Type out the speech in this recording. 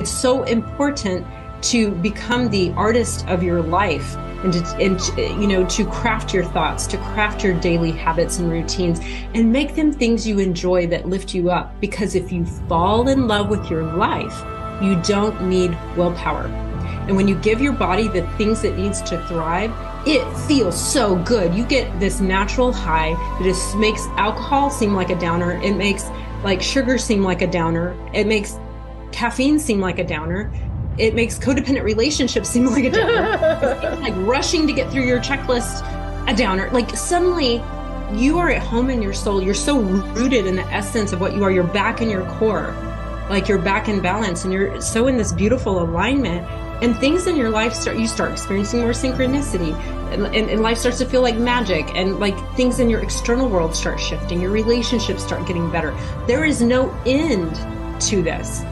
It's so important to become the artist of your life and to, and you know to craft your thoughts to craft your daily habits and routines and make them things you enjoy that lift you up. Because if you fall in love with your life you don't need willpower. And when you give your body the things it needs to thrive it feels so good. You get this natural high that just makes alcohol seem like a downer. It makes like sugar seem like a downer. It makes caffeine seem like a downer it makes codependent relationships seem like a downer. like rushing to get through your checklist, a downer. Like suddenly you are at home in your soul. You're so rooted in the essence of what you are. You're back in your core. Like you're back in balance and you're so in this beautiful alignment. And things in your life start, you start experiencing more synchronicity and, and, and life starts to feel like magic. And like things in your external world start shifting. Your relationships start getting better. There is no end to this